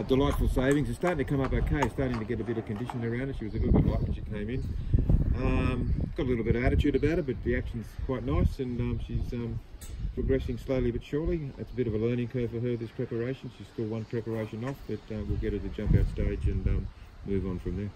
uh, delightful savings. It's starting to come up okay, starting to get a bit of condition around it. She was a good bit light when she came in. Um, got a little bit of attitude about her, but the action's quite nice and um, she's um, progressing slowly but surely. It's a bit of a learning curve for her, this preparation. She's still one preparation off, but uh, we'll get her to jump out stage and um, move on from there.